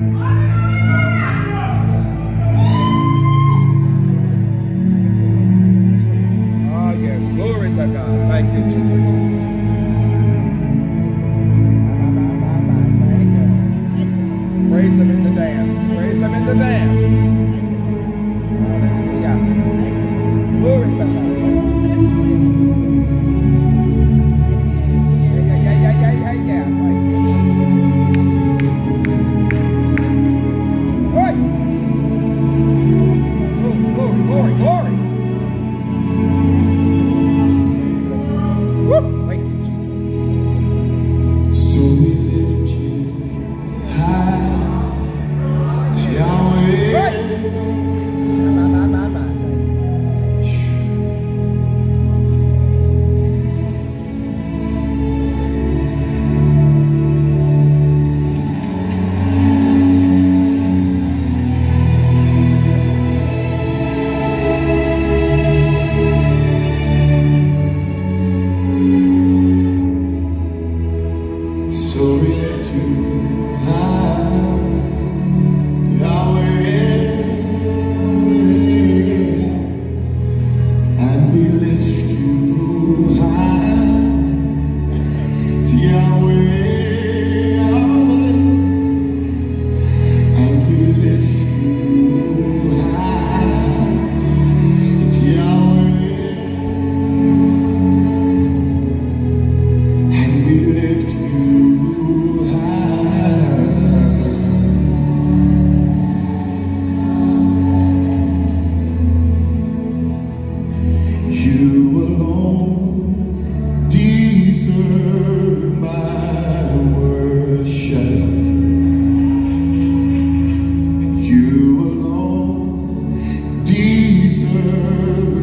Ah, Praise them in the dance. Praise them in the dance. Give